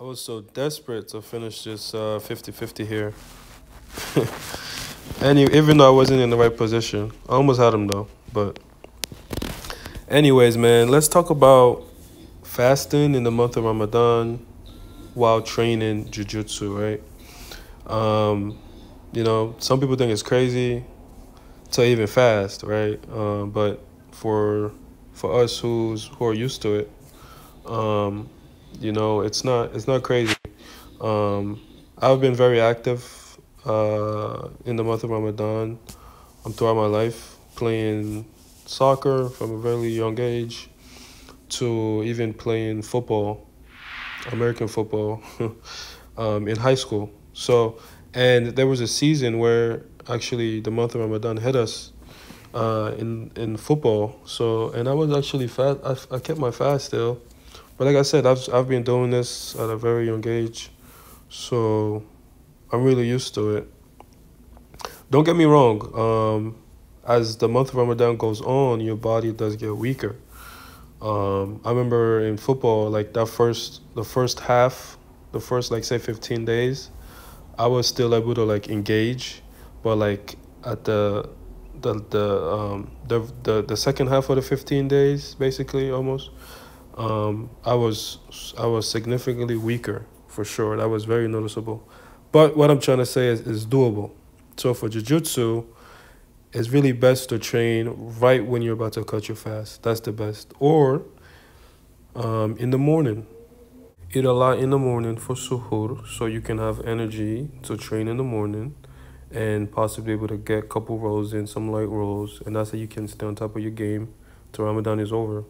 I was so desperate to finish this uh 50-50 here. and even though I wasn't in the right position, I almost had him though. But anyways, man, let's talk about fasting in the month of Ramadan while training jujitsu, right? Um, you know, some people think it's crazy to even fast, right? Um, but for for us who's who are used to it, um, you know, it's not it's not crazy. Um, I've been very active uh, in the month of Ramadan um, throughout my life, playing soccer from a very young age to even playing football, American football, um, in high school. So, and there was a season where actually the month of Ramadan hit us uh, in in football. So, and I was actually fast. I, I kept my fast still, but like I said, I've I've been doing this at a very young age, so I'm really used to it. Don't get me wrong. Um, as the month of Ramadan goes on, your body does get weaker. Um, I remember in football, like that first, the first half, the first like say fifteen days, I was still able to like engage, but like at the the the um the the, the second half of the 15 days basically almost um i was i was significantly weaker for sure. That was very noticeable. But what i'm trying to say is, is doable. So for jiu-jitsu it's really best to train right when you're about to cut your fast. That's the best. Or um in the morning. Eat a lot in the morning for suhoor so you can have energy to train in the morning and possibly able to get a couple rolls in, some light rolls, and that's how you can stay on top of your game till Ramadan is over.